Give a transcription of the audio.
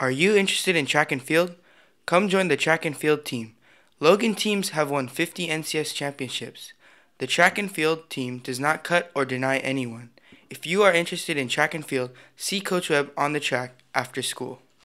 Are you interested in track and field? Come join the track and field team. Logan teams have won 50 NCS championships. The track and field team does not cut or deny anyone. If you are interested in track and field, see Coach Webb on the track after school.